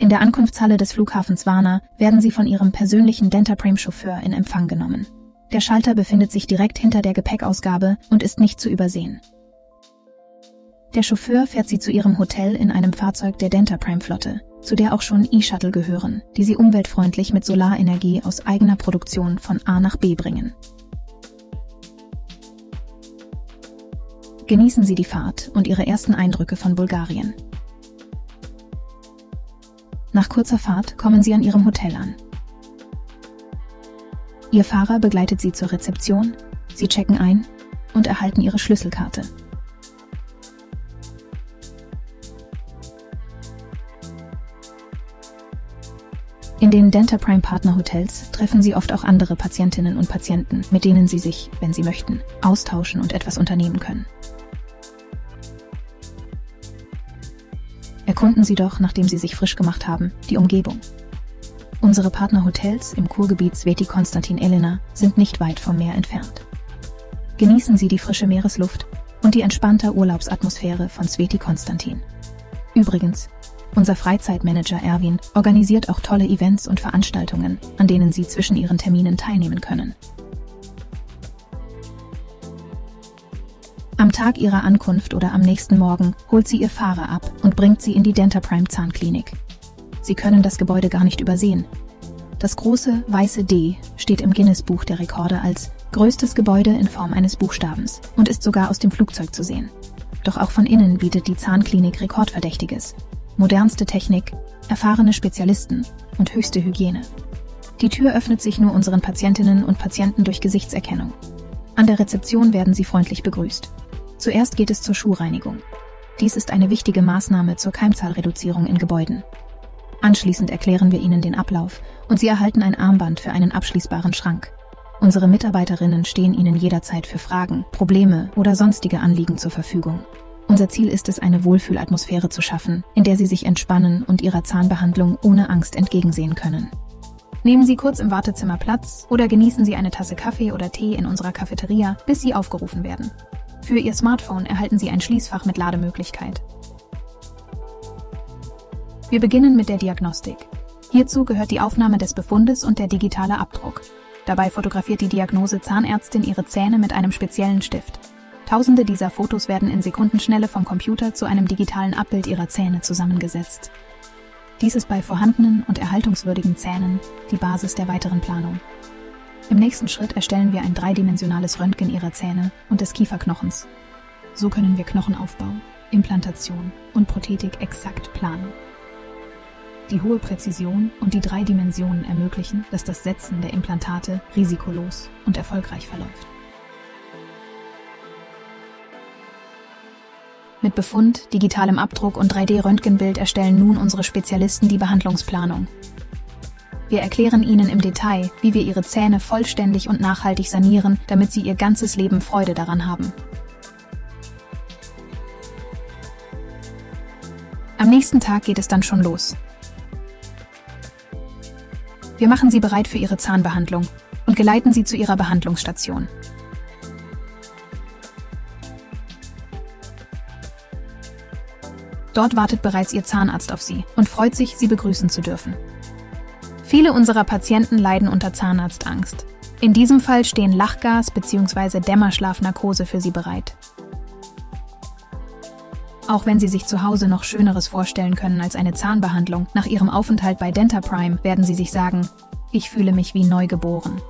In der Ankunftshalle des Flughafens Warna werden sie von ihrem persönlichen Dentaprame-Chauffeur in Empfang genommen. Der Schalter befindet sich direkt hinter der Gepäckausgabe und ist nicht zu übersehen. Der Chauffeur fährt sie zu ihrem Hotel in einem Fahrzeug der Dentaprime-Flotte, zu der auch schon E-Shuttle gehören, die sie umweltfreundlich mit Solarenergie aus eigener Produktion von A nach B bringen. Genießen Sie die Fahrt und Ihre ersten Eindrücke von Bulgarien. Nach kurzer Fahrt kommen Sie an Ihrem Hotel an. Ihr Fahrer begleitet Sie zur Rezeption, Sie checken ein und erhalten Ihre Schlüsselkarte. In den Dentaprime Partner Hotels treffen Sie oft auch andere Patientinnen und Patienten, mit denen Sie sich, wenn Sie möchten, austauschen und etwas unternehmen können. Erkunden Sie doch, nachdem Sie sich frisch gemacht haben, die Umgebung. Unsere Partnerhotels im Kurgebiet Sveti Konstantin Elena sind nicht weit vom Meer entfernt. Genießen Sie die frische Meeresluft und die entspannte Urlaubsatmosphäre von Sveti Konstantin. Übrigens, unser Freizeitmanager Erwin organisiert auch tolle Events und Veranstaltungen, an denen Sie zwischen Ihren Terminen teilnehmen können. Tag ihrer Ankunft oder am nächsten Morgen holt sie ihr Fahrer ab und bringt sie in die Dentaprime Zahnklinik. Sie können das Gebäude gar nicht übersehen. Das große weiße D steht im Guinness-Buch der Rekorde als größtes Gebäude in Form eines Buchstabens und ist sogar aus dem Flugzeug zu sehen. Doch auch von innen bietet die Zahnklinik Rekordverdächtiges. Modernste Technik, erfahrene Spezialisten und höchste Hygiene. Die Tür öffnet sich nur unseren Patientinnen und Patienten durch Gesichtserkennung. An der Rezeption werden sie freundlich begrüßt. Zuerst geht es zur Schuhreinigung. Dies ist eine wichtige Maßnahme zur Keimzahlreduzierung in Gebäuden. Anschließend erklären wir Ihnen den Ablauf und Sie erhalten ein Armband für einen abschließbaren Schrank. Unsere Mitarbeiterinnen stehen Ihnen jederzeit für Fragen, Probleme oder sonstige Anliegen zur Verfügung. Unser Ziel ist es, eine Wohlfühlatmosphäre zu schaffen, in der Sie sich entspannen und Ihrer Zahnbehandlung ohne Angst entgegensehen können. Nehmen Sie kurz im Wartezimmer Platz oder genießen Sie eine Tasse Kaffee oder Tee in unserer Cafeteria, bis Sie aufgerufen werden. Für Ihr Smartphone erhalten Sie ein Schließfach mit Lademöglichkeit. Wir beginnen mit der Diagnostik. Hierzu gehört die Aufnahme des Befundes und der digitale Abdruck. Dabei fotografiert die Diagnose Zahnärztin ihre Zähne mit einem speziellen Stift. Tausende dieser Fotos werden in Sekundenschnelle vom Computer zu einem digitalen Abbild ihrer Zähne zusammengesetzt. Dies ist bei vorhandenen und erhaltungswürdigen Zähnen die Basis der weiteren Planung. Im nächsten Schritt erstellen wir ein dreidimensionales Röntgen ihrer Zähne und des Kieferknochens. So können wir Knochenaufbau, Implantation und Prothetik exakt planen. Die hohe Präzision und die drei Dimensionen ermöglichen, dass das Setzen der Implantate risikolos und erfolgreich verläuft. Mit Befund, digitalem Abdruck und 3D-Röntgenbild erstellen nun unsere Spezialisten die Behandlungsplanung. Wir erklären Ihnen im Detail, wie wir Ihre Zähne vollständig und nachhaltig sanieren, damit Sie Ihr ganzes Leben Freude daran haben. Am nächsten Tag geht es dann schon los. Wir machen Sie bereit für Ihre Zahnbehandlung und geleiten Sie zu Ihrer Behandlungsstation. Dort wartet bereits Ihr Zahnarzt auf Sie und freut sich, Sie begrüßen zu dürfen. Viele unserer Patienten leiden unter Zahnarztangst. In diesem Fall stehen Lachgas bzw. Dämmerschlafnarkose für sie bereit. Auch wenn Sie sich zu Hause noch Schöneres vorstellen können als eine Zahnbehandlung, nach Ihrem Aufenthalt bei Dentaprime werden Sie sich sagen, ich fühle mich wie neugeboren.